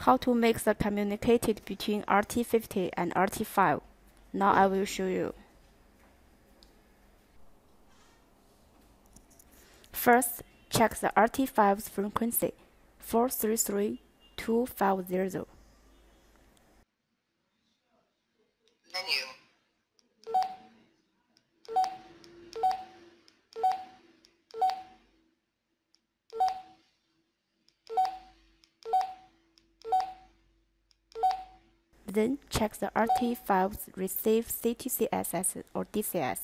how to make the communicated between RT50 and RT5. Now I will show you. First, check the RT5's frequency 433250. Menu. Then check the RT5's receive CTCSS or DCS.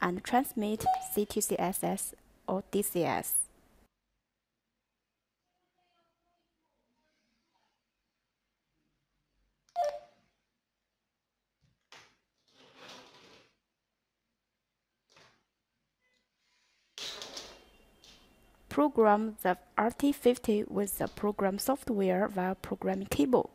And transmit CTCSS or DCS. Program the RT50 with the program software via programming cable.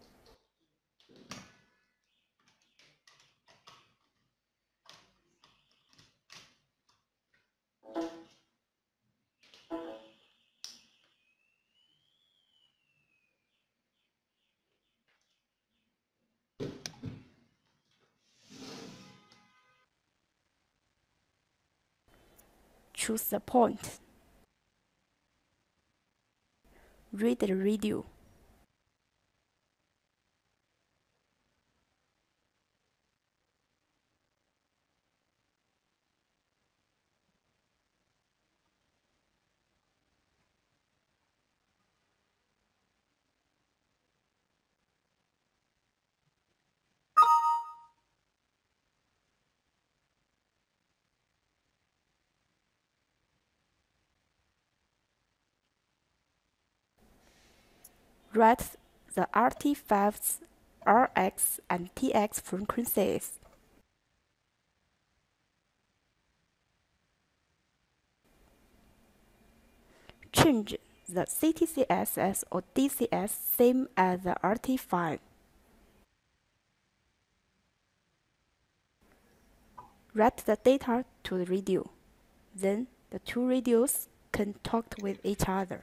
Choose the point. Read the radio. Write the RT5's RX and TX frequencies. Change the CTCSS or DCS same as the RT5. Write the data to the radio. Then the two radios can talk with each other.